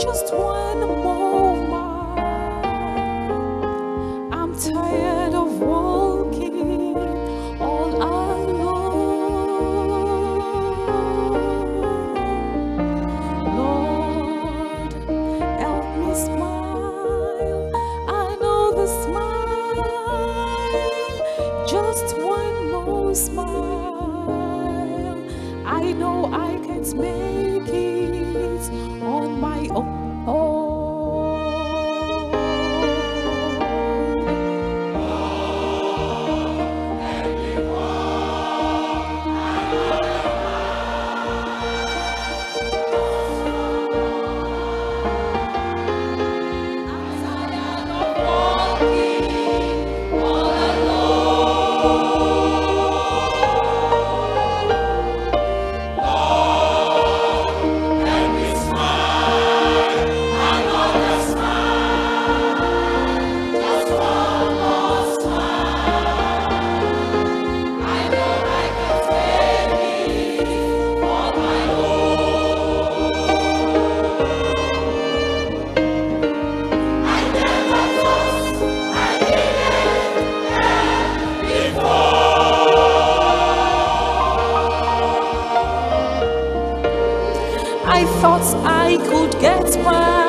just one moment. I'm tired of walking all alone. Lord, help me smile. I know the smile, just one more smile. I know I can't make it. I thought I could get by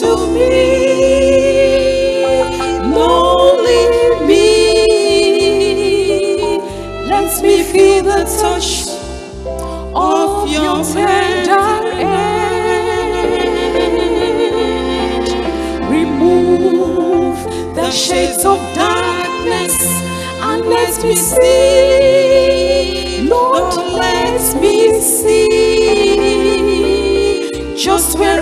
to me, lonely me. Let me feel the touch of your tender hand. Remove the shades of darkness and let me see. Lord, let me see just where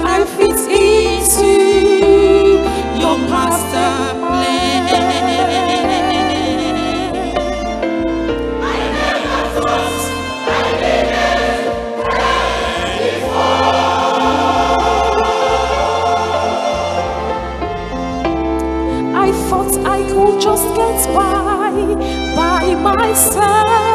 thought I could just get by by myself.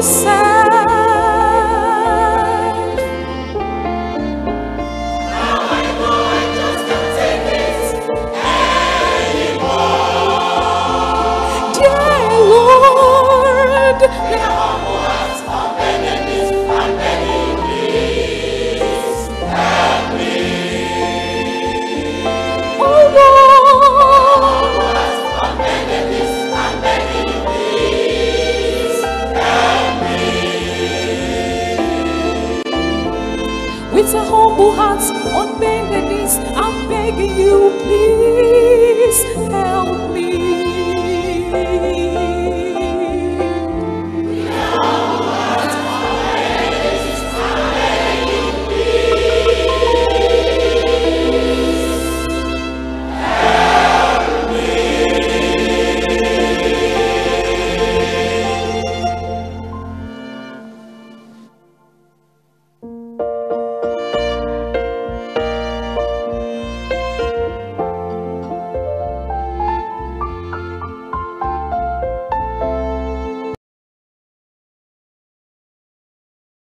By who hunts on Benedict's, I'm begging you, please.